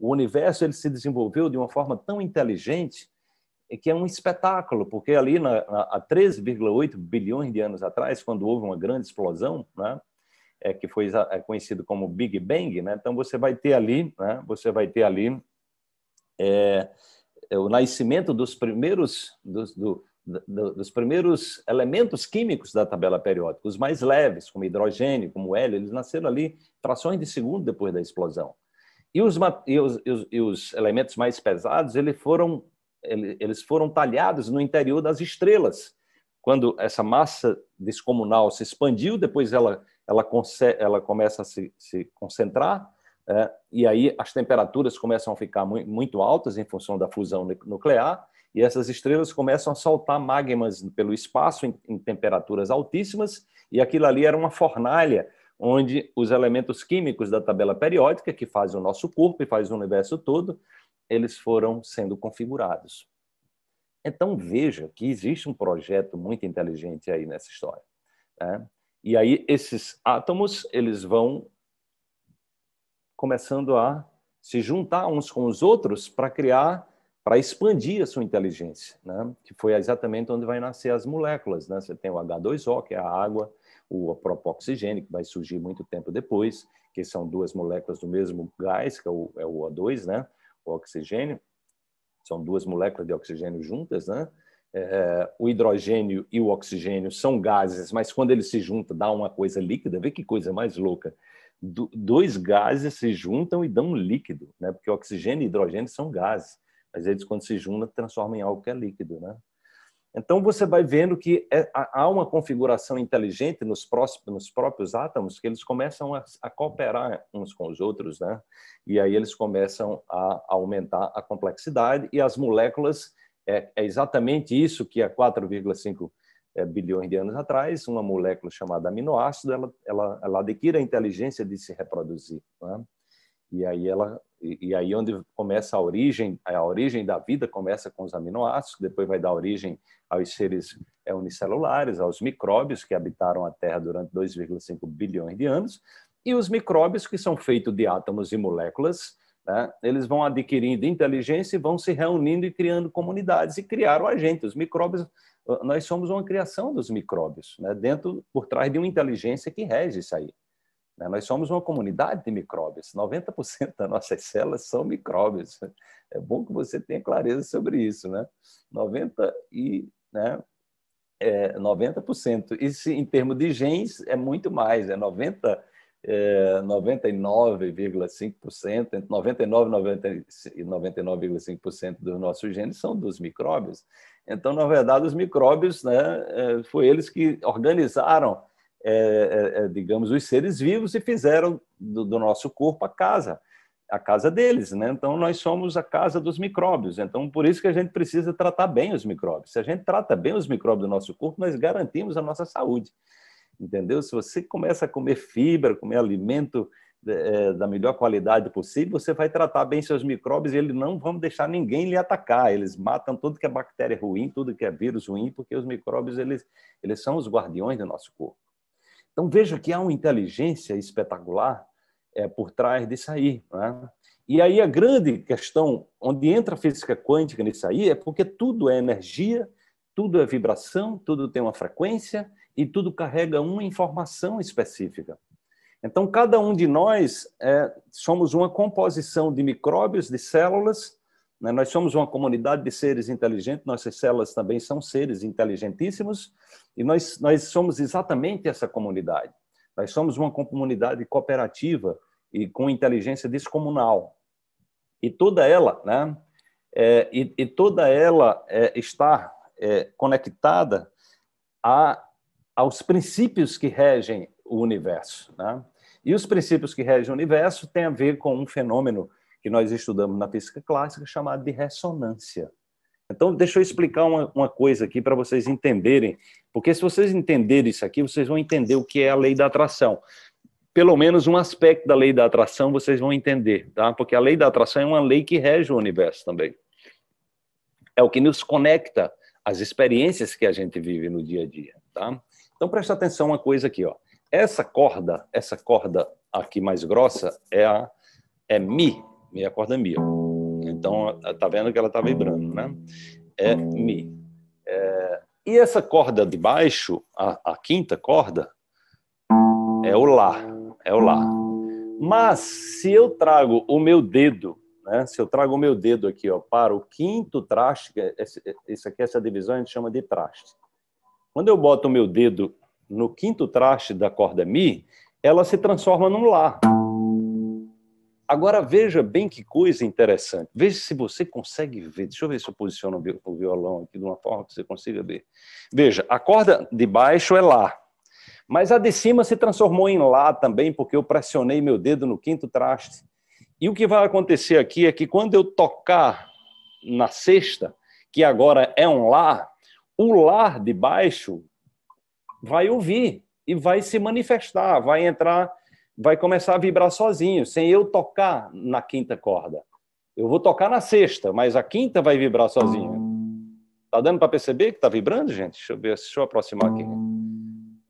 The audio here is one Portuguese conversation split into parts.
O universo ele se desenvolveu de uma forma tão inteligente que é um espetáculo, porque ali na, há 13,8 bilhões de anos atrás, quando houve uma grande explosão, né, é, que foi é conhecido como Big Bang, né, então você vai ter ali, né, você vai ter ali é, é o nascimento dos primeiros dos, do, do, dos primeiros elementos químicos da tabela periódica, os mais leves, como hidrogênio, como hélio, eles nasceram ali frações de segundo depois da explosão. E os, e os, e os, e os elementos mais pesados, eles foram, eles foram talhados no interior das estrelas. Quando essa massa descomunal se expandiu, depois ela, ela, ela começa a se, se concentrar, é, e aí as temperaturas começam a ficar muito, muito altas em função da fusão nuclear, e essas estrelas começam a soltar magmas pelo espaço em, em temperaturas altíssimas, e aquilo ali era uma fornalha onde os elementos químicos da tabela periódica, que fazem o nosso corpo e faz o universo todo, eles foram sendo configurados. Então veja que existe um projeto muito inteligente aí nessa história. Né? E aí esses átomos eles vão começando a se juntar uns com os outros para criar, para expandir a sua inteligência, né? que foi exatamente onde vai nascer as moléculas. Né? Você tem o H2O, que é a água, o próprio oxigênio, que vai surgir muito tempo depois, que são duas moléculas do mesmo gás, que é o, é o O2, né? o oxigênio. São duas moléculas de oxigênio juntas, né? É, o hidrogênio e o oxigênio são gases, mas quando eles se juntam, dá uma coisa líquida. Vê que coisa mais louca. Do, dois gases se juntam e dão um líquido, né? Porque oxigênio e hidrogênio são gases, mas eles, quando se juntam, transformam em algo que é líquido, né? Então, você vai vendo que é, há uma configuração inteligente nos, próximos, nos próprios átomos que eles começam a, a, cooperar uns com os outros, né? E aí eles começam a, aumentar a complexidade e as moléculas é, é exatamente isso que há 4,5 é, bilhões de anos atrás, uma molécula chamada aminoácido, ela, ela, ela adquire a inteligência de se reproduzir, né? E aí ela e, aí onde começa a origem, a origem da vida começa com os aminoácidos, depois vai dar origem aos seres é, unicelulares, aos micróbios que habitaram a Terra durante 2,5 bilhões de anos, e os micróbios que são feitos de átomos e moléculas, né, eles vão adquirindo inteligência e vão se reunindo e criando comunidades e criaram a gente. Os micróbios, nós somos uma criação dos micróbios, né, dentro, por trás de uma inteligência que rege isso aí. Né? Nós somos uma comunidade de micróbios. 90% das nossas células são micróbios. É bom que você tenha clareza sobre isso. Né? 90% e, né, é 90%. Isso, em termos de genes, é muito mais. É 90%. É 99,5%, entre 99 e 99,5% dos nossos genes são dos micróbios. Então, na verdade, os micróbios, né, é, foi eles que organizaram é, é, é, digamos, os seres vivos e fizeram do, do, nosso corpo a casa, a casa deles. Né? Então, nós somos a casa dos micróbios. Então, por isso que a gente precisa tratar bem os micróbios. Se a gente trata bem os micróbios do nosso corpo, nós garantimos a nossa saúde. Entendeu? Se você começa a comer fibra, comer alimento é, da melhor qualidade possível, você vai tratar bem seus micróbios e eles não vão deixar ninguém lhe atacar. Eles matam tudo que é bactéria ruim, tudo que é vírus ruim, porque os micróbios eles, eles são os guardiões do nosso corpo. Então veja que há uma inteligência espetacular é, por trás disso aí. Né? E aí a grande questão, onde entra a física quântica nisso aí, é porque tudo é energia, tudo é vibração, tudo tem uma frequência e tudo carrega uma informação específica. Então, cada um de nós é, somos uma composição de micróbios, de células, né? Nós somos uma comunidade de seres inteligentes, nossas células também são seres inteligentíssimos, e nós, nós somos exatamente essa comunidade. Nós somos uma comunidade cooperativa e com inteligência descomunal. E toda ela, né? É, e, e, toda ela é, está é, conectada a, aos princípios que regem o universo. Né? E os princípios que regem o universo têm a ver com um fenômeno que nós estudamos na física clássica, chamado de ressonância. Então, deixa eu explicar uma, uma coisa aqui para vocês entenderem, porque se vocês entenderem isso aqui, vocês vão entender o que é a lei da atração. Pelo menos um aspecto da lei da atração vocês vão entender, tá? Porque a lei da atração é uma lei que rege o universo também. É o que nos conecta às experiências que a gente vive no dia a dia, tá? Então, presta atenção uma coisa aqui, ó. Essa corda, essa corda aqui mais grossa é a é Mi, Mi é a corda Mi. Então, tá vendo que ela está vibrando, né? É Mi. É... E essa corda de baixo, a, a quinta corda, é o Lá. É o Lá. Mas, se eu trago o meu dedo, né? se eu trago o meu dedo aqui ó, para o quinto traste, isso aqui, essa divisão a gente chama de traste. Quando eu boto o meu dedo no quinto traste da corda Mi, ela se transforma num Lá. Agora veja bem que coisa interessante. Veja se você consegue ver. Deixa eu ver se eu posiciono o violão aqui de uma forma que você consiga ver. Veja, a corda de baixo é Lá. Mas a de cima se transformou em Lá também, porque eu pressionei meu dedo no quinto traste. E o que vai acontecer aqui é que quando eu tocar na sexta, que agora é um Lá, o Lá de baixo vai ouvir e vai se manifestar, vai entrar vai começar a vibrar sozinho, sem eu tocar na quinta corda. Eu vou tocar na sexta, mas a quinta vai vibrar sozinha. Tá dando para perceber que tá vibrando, gente? Deixa eu ver, deixa eu aproximar aqui.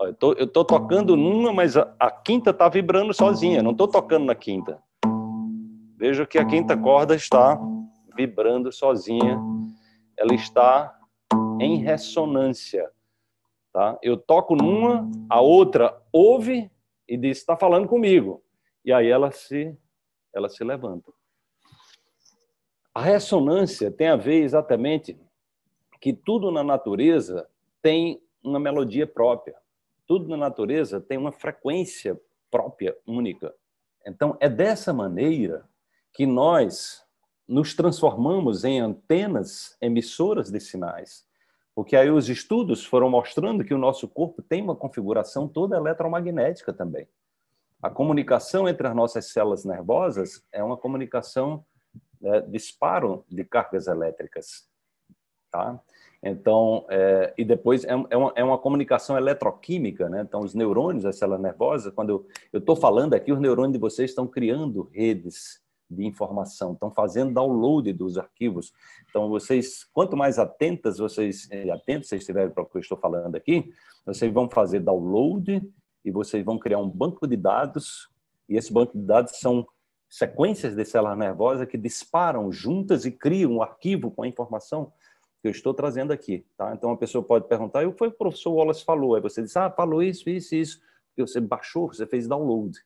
eu, tô, eu tô tocando numa, mas a, a quinta tá vibrando sozinha, não tô tocando na quinta. Veja que a quinta corda está vibrando sozinha, ela está em ressonância. Tá? Eu toco numa, a outra ouve e disse: está falando comigo. E aí ela se, ela se levanta. A ressonância tem a ver exatamente que tudo na natureza tem uma melodia própria. Tudo na natureza tem uma frequência própria, única. Então, é dessa maneira que nós nos transformamos em antenas emissoras de sinais. Porque aí os estudos foram mostrando que o nosso corpo tem uma configuração toda eletromagnética também. A comunicação entre as nossas células nervosas é uma comunicação né, disparo de cargas elétricas, tá? Então, é, e depois é, é, uma, é, uma, comunicação eletroquímica, né? Então, os neurônios, as células nervosas, quando eu estou falando aqui, os neurônios de vocês estão criando redes de informação, estão fazendo download dos arquivos. Então, vocês, quanto mais atentas vocês, eh, atentos vocês estiverem para o que eu estou falando aqui, vocês vão fazer download e vocês vão criar um banco de dados, e esse banco de dados são sequências de células nervosas que disparam juntas e criam um arquivo com a informação que eu estou trazendo aqui. Tá? Então, a pessoa pode perguntar, e o que o professor Wallace falou? Aí você diz, ah, falou isso, isso, isso. Porque você baixou, você fez download.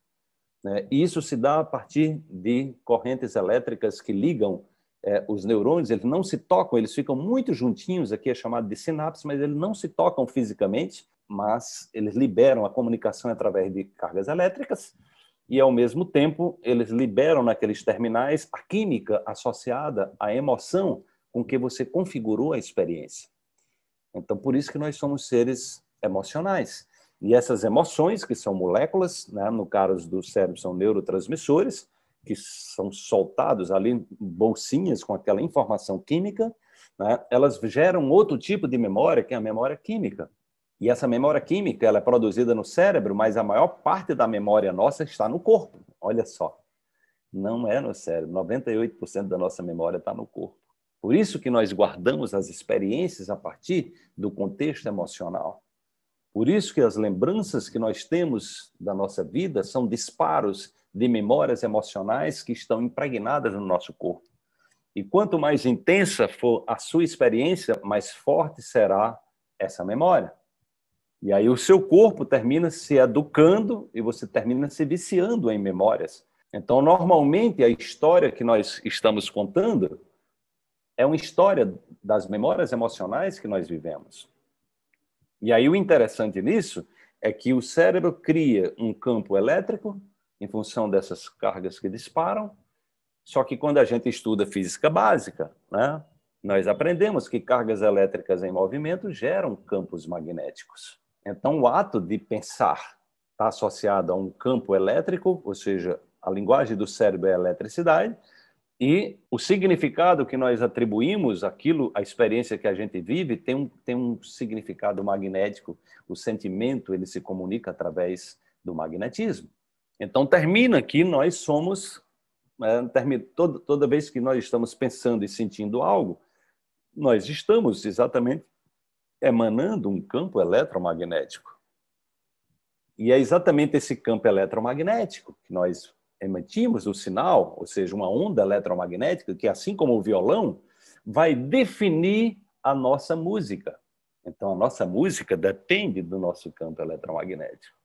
Né? Isso se dá a partir de correntes elétricas que ligam é, os neurônios, eles não se tocam, eles ficam muito juntinhos, aqui é chamado de sinapse, mas eles não se tocam fisicamente, mas eles liberam a comunicação através de cargas elétricas e, ao mesmo tempo, eles liberam naqueles terminais a química associada à emoção com que você configurou a experiência. Então, por isso que nós somos seres emocionais. E essas emoções, que são moléculas, né, no caso do cérebro são neurotransmissores, que são soltados ali bolsinhas com aquela informação química, né, elas geram outro tipo de memória, que é a memória química. E essa memória química ela é produzida no cérebro, mas a maior parte da memória nossa está no corpo. Olha só, não é no cérebro. 98% da nossa memória está no corpo. Por isso que nós guardamos as experiências a partir do contexto emocional. Por isso que as lembranças que nós temos da nossa vida são disparos de memórias emocionais que estão impregnadas no nosso corpo. E quanto mais intensa for a sua experiência, mais forte será essa memória. E aí o seu corpo termina se educando e você termina se viciando em memórias. Então, normalmente, a história que nós estamos contando é uma história das memórias emocionais que nós vivemos. E aí o interessante nisso é que o cérebro cria um campo elétrico em função dessas cargas que disparam. Só que quando a gente estuda física básica, né, nós aprendemos que cargas elétricas em movimento geram campos magnéticos. Então, o ato de pensar está associado a um campo elétrico, ou seja, a linguagem do cérebro é a eletricidade, e o significado que nós atribuímos àquilo, à experiência que a gente vive, tem um, tem um significado magnético. O sentimento, ele se comunica através do magnetismo. Então, termina que nós somos, é, termina, toda, toda vez que nós estamos pensando e sentindo algo, nós estamos exatamente emanando um campo eletromagnético. E é exatamente esse campo eletromagnético que nós emitimos o sinal, ou seja, uma onda eletromagnética, que assim como o violão, vai definir a nossa música. Então, a nossa música depende do nosso campo eletromagnético.